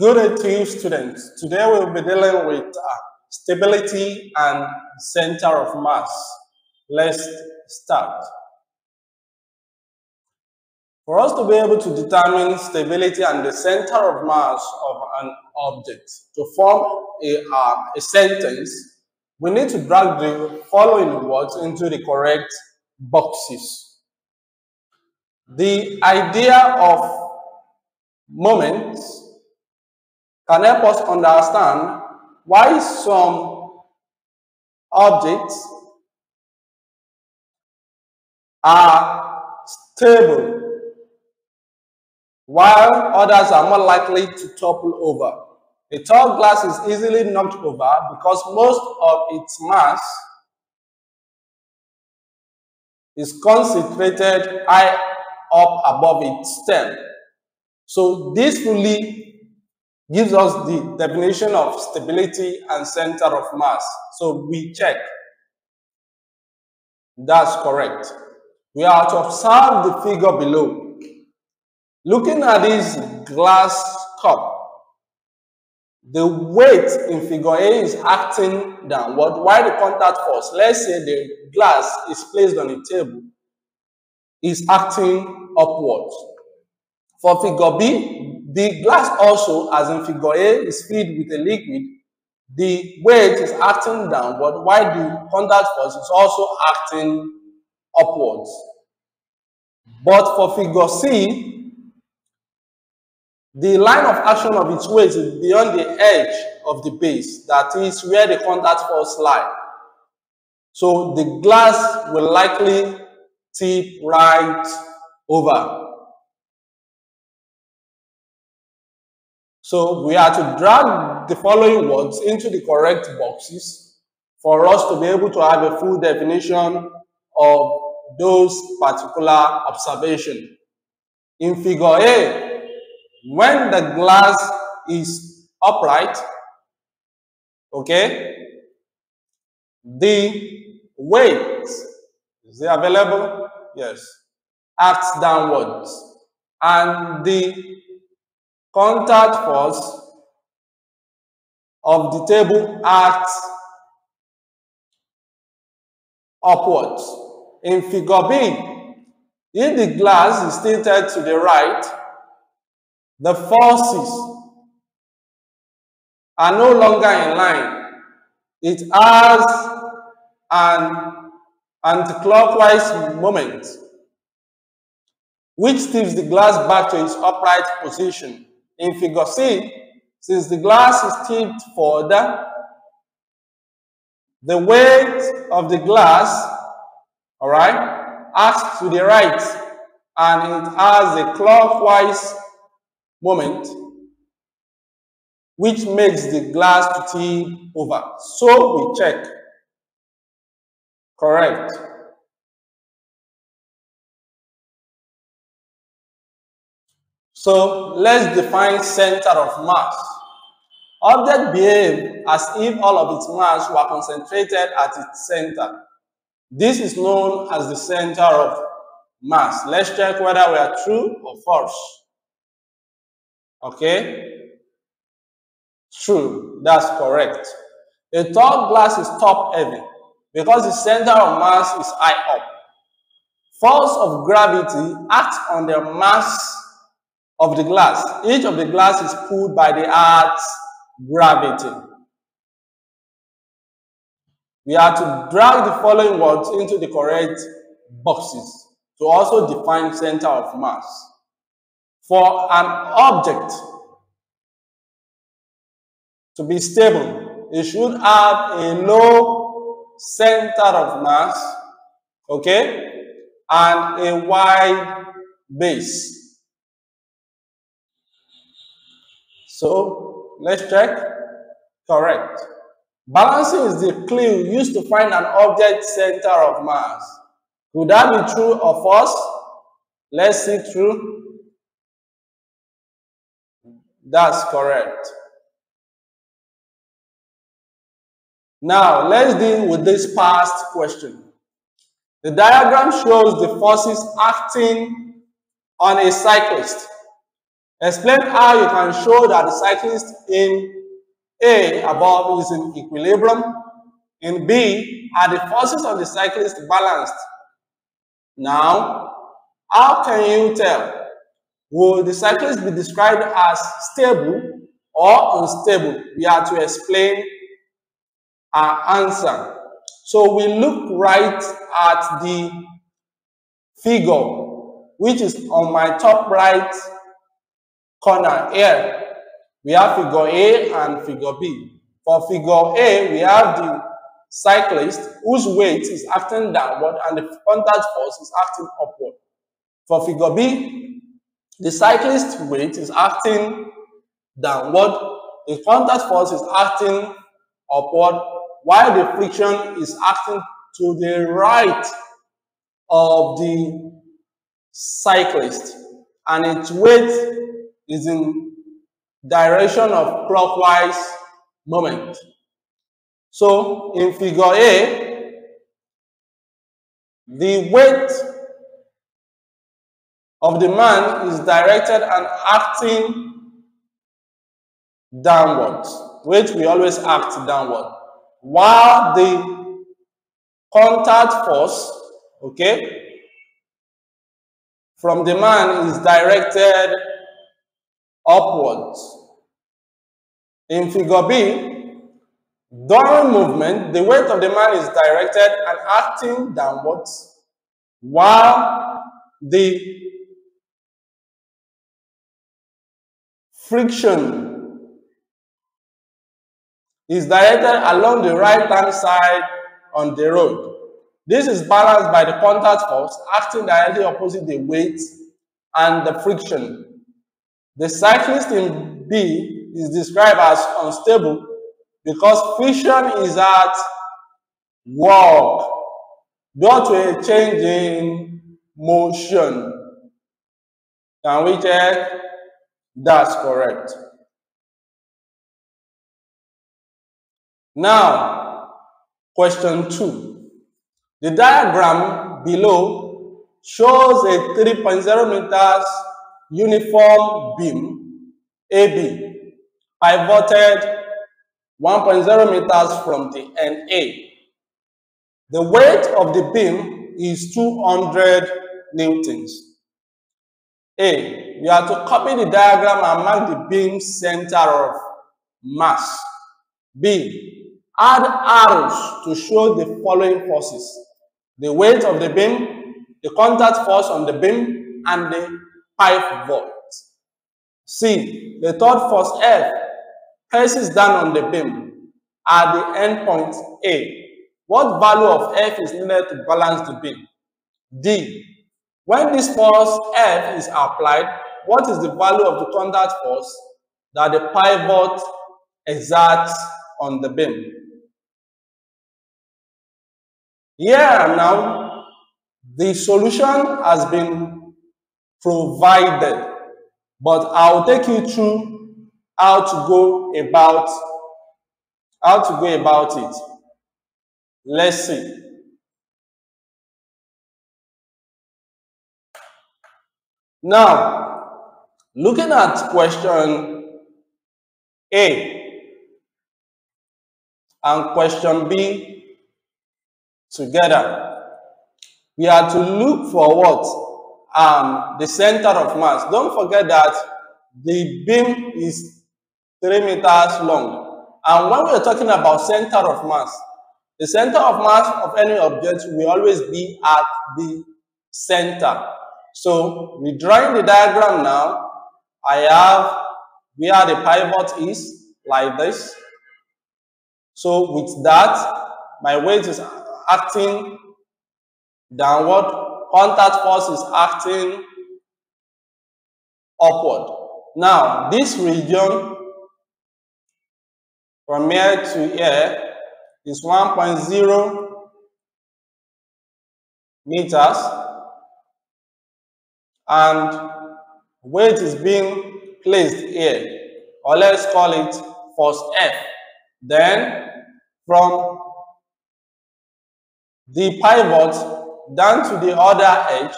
Good day to you students. Today we'll be dealing with uh, stability and center of mass. Let's start. For us to be able to determine stability and the center of mass of an object to form a, uh, a sentence, we need to drag the following words into the correct boxes. The idea of moments can help us understand why some objects are stable while others are more likely to topple over. A tall glass is easily knocked over because most of its mass is concentrated high up above its stem. So this fully gives us the definition of stability and center of mass. So we check. That's correct. We are to observe the figure below. Looking at this glass cup, the weight in figure A is acting downward while the contact force, let's say the glass is placed on a table, is acting upwards. For figure B, the glass also, as in figure A, is filled with a liquid. The weight is acting downward while the contact force is also acting upwards. But for figure C, the line of action of its weight is beyond the edge of the base, that is where the contact force lie. So the glass will likely tip right over. So we are to drag the following words into the correct boxes for us to be able to have a full definition of those particular observation. In figure A, when the glass is upright, okay, the weight, is it available? Yes, acts downwards. And the contact force of the table acts upwards. In figure B, if the glass is tilted to the right, the forces are no longer in line. It has an anti-clockwise moment, which tips the glass back to its upright position. In figure C, since the glass is tipped further, the weight of the glass, all right, acts to the right, and it has a clockwise moment which makes the glass to tip over. So we check. Correct. So let's define center of mass. Object behave as if all of its mass were concentrated at its center. This is known as the center of mass. Let's check whether we are true or false. Okay? True, that's correct. A tall glass is top heavy because the center of mass is high up. Force of gravity acts on the mass of the glass. Each of the glass is pulled by the Earth's gravity. We are to drag the following words into the correct boxes to also define center of mass. For an object to be stable, it should have a low center of mass, okay, and a wide base. So let's check. Correct. Balancing is the clue used to find an object center of mass. Could that be true or false? Let's see true. That's correct. Now, let's deal with this past question. The diagram shows the forces acting on a cyclist. Explain how you can show that the cyclist in A above is in equilibrium. In B, are the forces of the cyclist balanced? Now, how can you tell? Will the cyclist be described as stable or unstable? We have to explain our answer. So we look right at the figure, which is on my top right corner here. We have figure A and figure B. For figure A, we have the cyclist whose weight is acting downward and the contact force is acting upward. For figure B, the cyclist weight is acting downward, the contact force is acting upward, while the friction is acting to the right of the cyclist and its weight is in direction of clockwise moment. So in figure A, the weight of the man is directed and acting downwards, which we always act downward, while the contact force, okay, from the man is directed upwards. In figure B, during movement, the weight of the man is directed and acting downwards, while the friction is directed along the right hand side on the road. This is balanced by the contact force acting directly opposite the weight and the friction. The cyclist in B is described as unstable because friction is at work due to a change in motion. Can we check? That's correct. Now, question two. The diagram below shows a 3.0 meters uniform beam, AB, pivoted 1.0 meters from the NA. The weight of the beam is 200 newtons. A. You have to copy the diagram and mark the beam center of mass. B. Add arrows to show the following forces. The weight of the beam, the contact force on the beam, and the pivot. C. The third force F presses down on the beam at the endpoint A. What value of F is needed to balance the beam? D. When this force F is applied, what is the value of the contact force that the pivot exerts on the beam? Here now, the solution has been provided, but I'll take you through how to go about how to go about it. Let's see. Now, looking at question A and question B together, we are to look for what? Um, the center of mass. Don't forget that the beam is 3 meters long. And when we are talking about center of mass, the center of mass of any object will always be at the center. So we drawing the diagram now. I have where the pivot is like this. So with that, my weight is acting downward. Contact force is acting upward. Now, this region from here to here is 1.0 meters and weight is being placed here or let's call it force F. Then from the pivot down to the other edge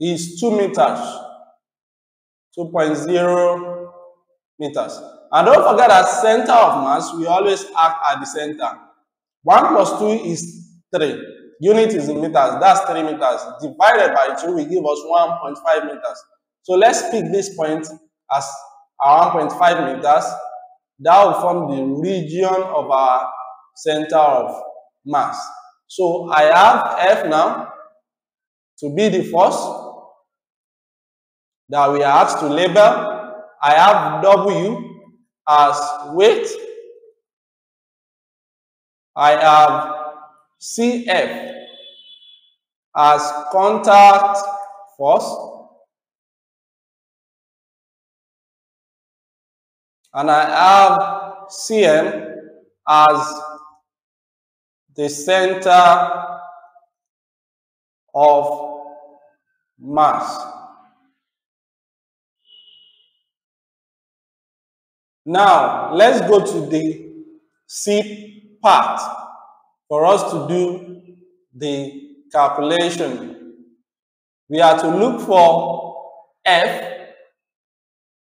is 2 meters. 2.0 meters. And don't forget that center of mass, we always act at the center. 1 plus 2 is 3. Unit is in meters, that's 3 meters. Divided by 2 will give us 1.5 meters. So let's pick this point as our 1.5 meters. That will form the region of our center of mass. So I have F now to be the force that we are asked to label. I have W as weight. I have CF as contact force. And I have CM as the center of mass. Now, let's go to the C part for us to do the calculation. We are to look for F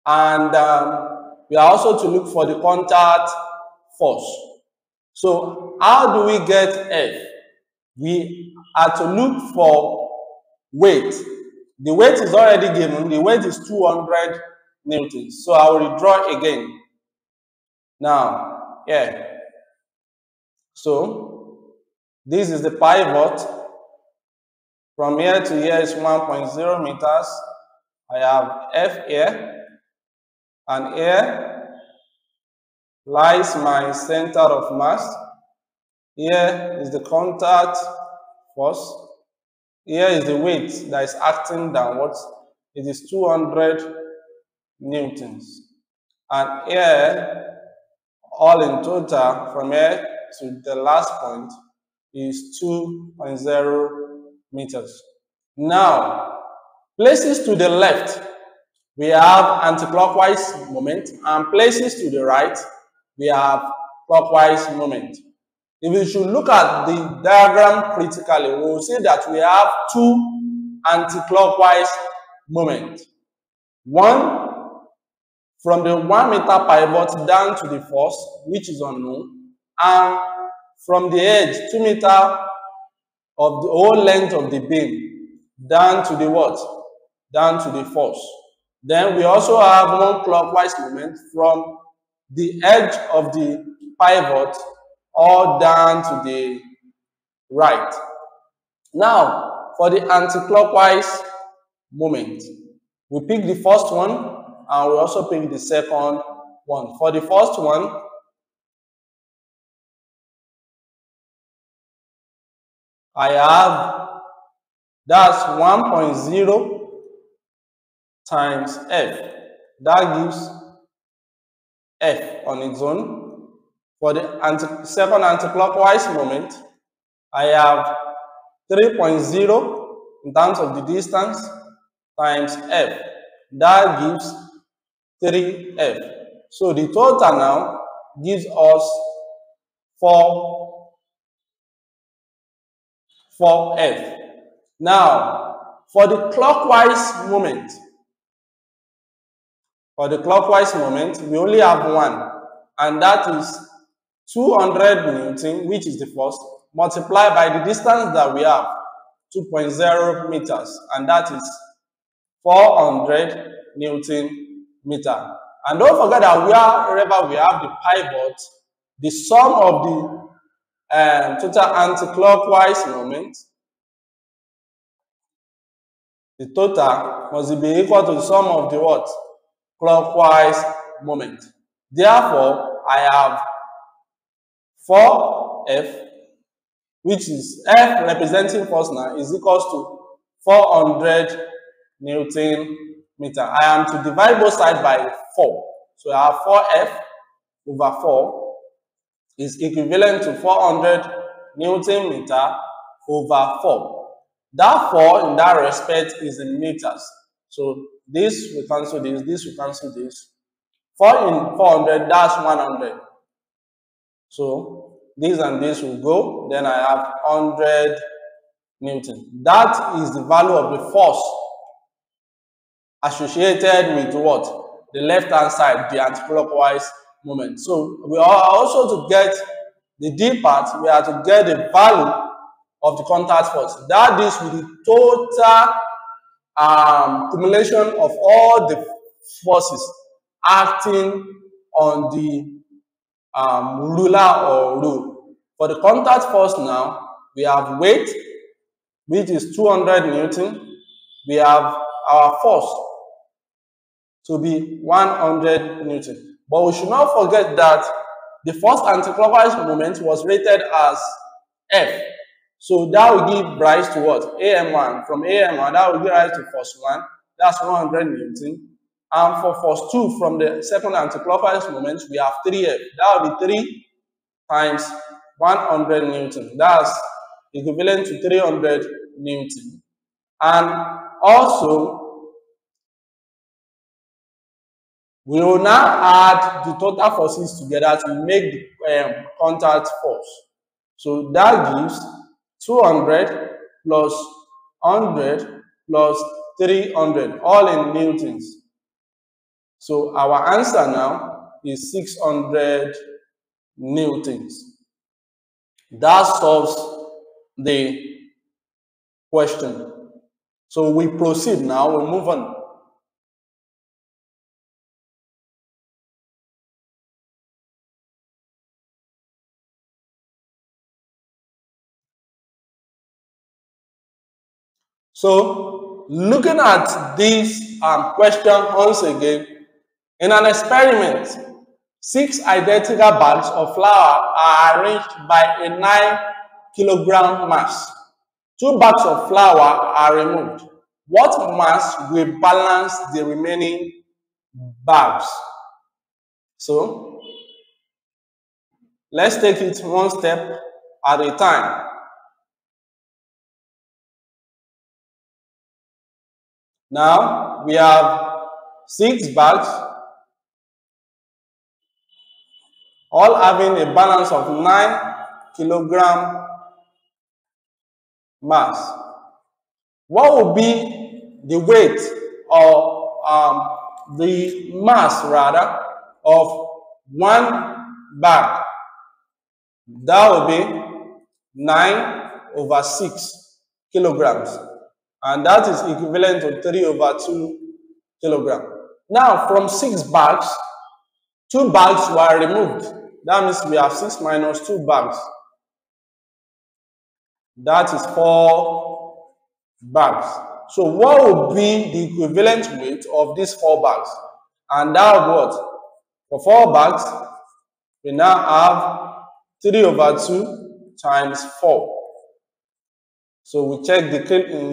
and um, we are also to look for the contact force. So how do we get F? We are to look for weight. The weight is already given. The weight is 200 newtons. So I will draw again. Now, yeah. So this is the pivot. From here to here is 1.0 meters. I have F here. And here lies my center of mass. Here is the contact force. Here is the weight that is acting downwards. It is 200 newtons. And here, all in total, from here to the last point, is 2.0 meters. Now, places to the left, we have anticlockwise moment, and places to the right, we have clockwise moment. If we should look at the diagram critically, we will see that we have two anti-clockwise. One from the one meter pivot down to the force, which is unknown, and from the edge, two meter of the whole length of the beam down to the what? Down to the force. Then we also have one clockwise moment from the edge of the pivot all down to the right. Now, for the anti-clockwise moment, we pick the first one and we also pick the second one. For the first one, I have that's 1.0 times F. That gives F on its own. For the anti second anti-clockwise moment, I have 3.0 in terms of the distance times F. That gives 3F. So the total now gives us 4, 4F. Now, for the clockwise moment, for the clockwise moment, we only have one, and that is 200 Newton, which is the force, multiplied by the distance that we have, 2.0 meters, and that is 400 Newton meter. And don't forget that wherever we have the pivot, the sum of the um, total anti-clockwise moment, the total must be equal to the sum of the what? Clockwise moment. Therefore, I have 4F, which is F representing force now, is equals to 400 Newton meter. I am to divide both sides by 4. So I have 4F over 4 is equivalent to 400 Newton meter over 4. That 4 in that respect is in meters. So this we cancel this, this we cancel this. 4 in 400, that's 100. So this and this will go, then I have 100 Newton. That is the value of the force associated with what? The left-hand side, the anti-clockwise moment. So we are also to get the D part, we are to get the value of the contact force. That is with the total um, accumulation of all the forces acting on the um, ruler or rule. For the contact force now, we have weight, which is 200 Newton. We have our force to be 100 Newton. But we should not forget that the first anticlockwise moment was rated as F. So that will give rise to what? AM1. From AM1, that will give rise to force 1. That's 100 Newton. And for force 2, from the second anticlockwise moment, we have 3F. That will be 3 times 100 Newton. That's equivalent to 300 Newton. And also, We will now add the total forces together to make the um, contact force. So that gives 200 plus 100 plus 300, all in newtons. So our answer now is 600 newtons. That solves the question. So we proceed now, we move on. So, looking at this um, question once again, in an experiment, six identical bags of flour are arranged by a 9 kilogram mass. Two bags of flour are removed. What mass will balance the remaining bags? So, let's take it one step at a time. Now we have six bags, all having a balance of 9 kilogram mass. What would be the weight or um, the mass rather of one bag? That would be 9 over 6 kilograms and that is equivalent to 3 over 2 kilogram. Now, from 6 bags, 2 bags were removed. That means we have 6 minus 2 bags. That is 4 bags. So what would be the equivalent weight of these 4 bags? And that what? For 4 bags, we now have 3 over 2 times 4. So we check the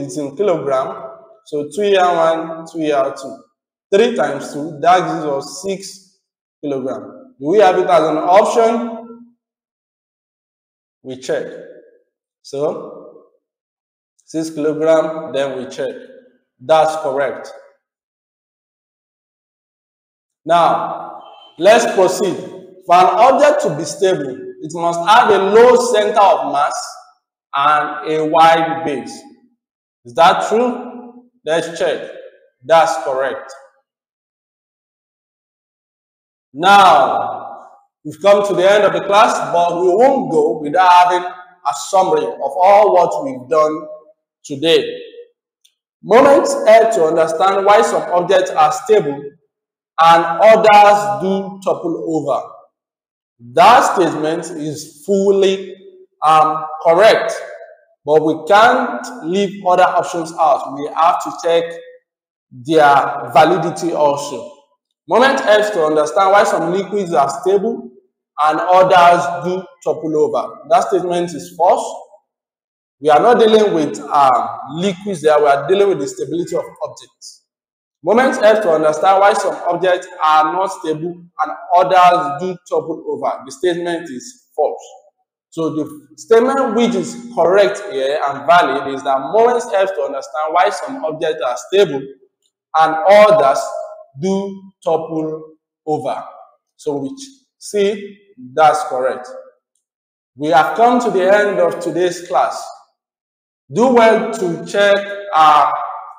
it's in kilogram. So 2 year 1, 2 year 2. 3 times 2, that gives us 6 kilogram. Do we have it as an option? We check. So 6 kilogram, then we check. That's correct. Now, let's proceed. For an object to be stable, it must have a low center of mass and a wide base. Is that true? Let's check. That's correct. Now, we've come to the end of the class, but we won't go without having a summary of all what we've done today. Moments help to understand why some objects are stable and others do topple over. That statement is fully um, correct, but we can't leave other options out. We have to check their validity also. Moment helps to understand why some liquids are stable and others do topple over. That statement is false. We are not dealing with um, liquids there, we are dealing with the stability of objects. Moment help to understand why some objects are not stable and others do topple over. The statement is false. So the statement which is correct here and valid is that moments helps to understand why some objects are stable and others do topple over. So which see that's correct. We have come to the end of today's class. Do well to check our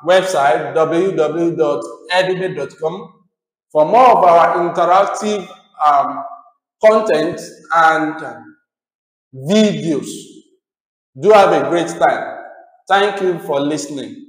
website www.edubbey.com for more of our interactive um, content and videos. Do have a great time. Thank you for listening.